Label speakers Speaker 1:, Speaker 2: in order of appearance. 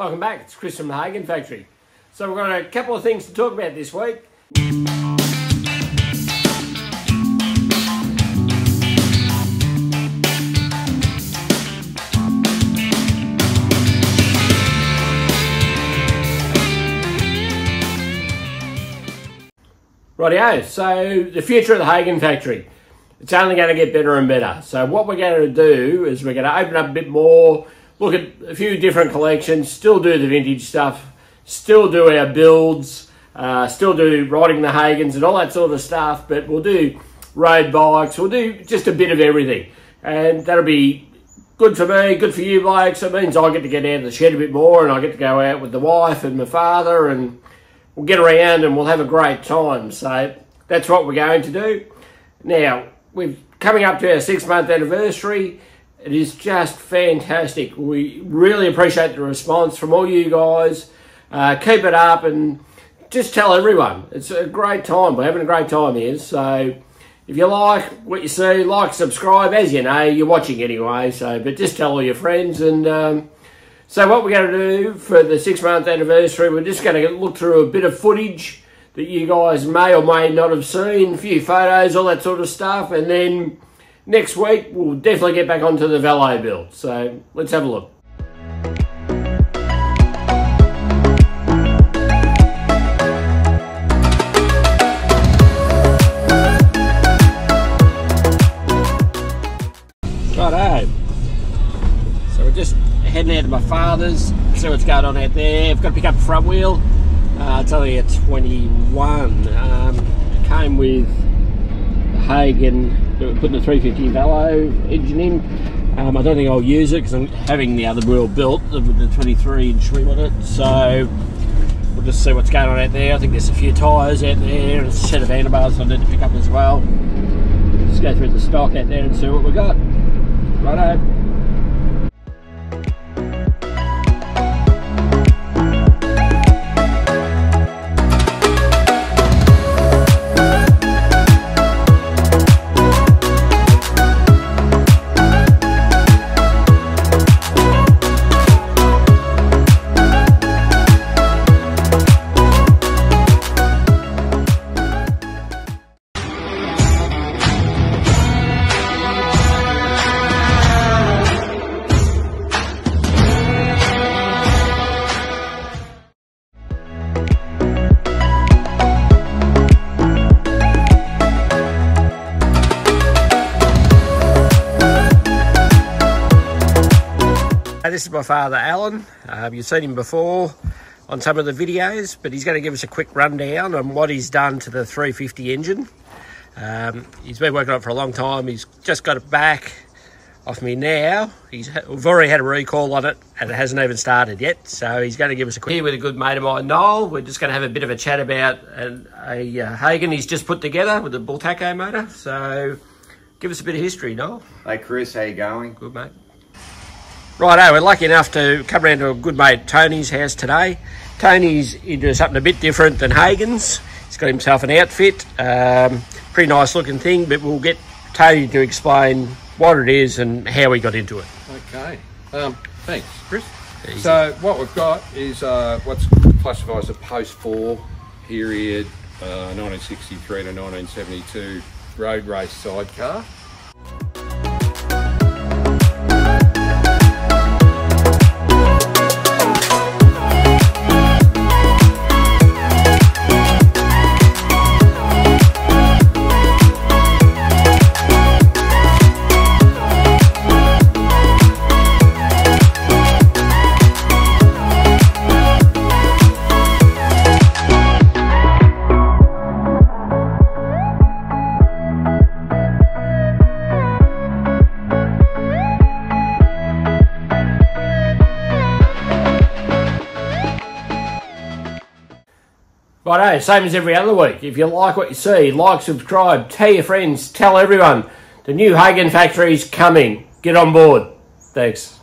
Speaker 1: Welcome back. It's Chris from the Hagon Factory. So we've got a couple of things to talk about this week. Rightio, so the future of the Hagon Factory. It's only going to get better and better. So what we're going to do is we're going to open up a bit more, look at a few different collections, still do the vintage stuff, still do our builds, uh, still do riding the Hagons and all that sort of stuff, but we'll do road bikes, we'll do just a bit of everything. And that'll be good for me, good for you blokes. It means I get to get out of the shed a bit more and I get to go out with the wife and my father and we'll get around and we'll have a great time. So that's what we're going to do. Now, we're coming up to our six month anniversary. It is just fantastic. We really appreciate the response from all you guys. Uh, keep it up and just tell everyone. It's a great time. We're having a great time here. So if you like what you see, like, subscribe. As you know, you're watching anyway. So, but just tell all your friends and. Um, so what we're going to do for the six month anniversary, we're just going to look through a bit of footage that you guys may or may not have seen, a few photos, all that sort of stuff, and then next week we'll definitely get back onto the Velo build. So let's have a look. Righto. So we're just heading out to my father's, see what's going on out there. I've got to pick up the front wheel. Uh, it's only a 21. Um, came with we're putting the 350 Velo engine in. Um, I don't think I'll use it because I'm having the other wheel built with the 23 inch rim on it. So we'll just see what's going on out there. I think there's a few tyres out there and a set of handlebars I need to pick up as well. Just go through the stock out there and see what we got. Righto. This is my father, Alan. Um, you've seen him before on some of the videos, but he's going to give us a quick rundown on what he's done to the 350 engine. Um, he's been working on it for a long time. He's just got it back off me now. He's we've already had a recall on it, and it hasn't even started yet. So he's going to give us a quick here with a good mate of mine, Noel. We're just going to have a bit of a chat about a, a uh, Hagon he's just put together with a Bultaco motor. So give us a bit of history, Noel.
Speaker 2: Hey Chris, how you going?
Speaker 1: Good mate. Righto, we're lucky enough to come round to a good mate Tony's house today. Tony's into something a bit different than Hagon's. He's got himself an outfit, um, pretty nice looking thing, but we'll get Tony to explain what it is and how he got into it.
Speaker 3: Okay. Um, thanks, Chris.
Speaker 1: Easy.
Speaker 3: So what we've got is uh, what's classified as a post-war period, uh, 1963 to 1972 road race sidecar.
Speaker 1: Righto, same as every other week. If you like what you see, like, subscribe, tell your friends, tell everyone. The new Hagon factory is coming. Get on board. Thanks.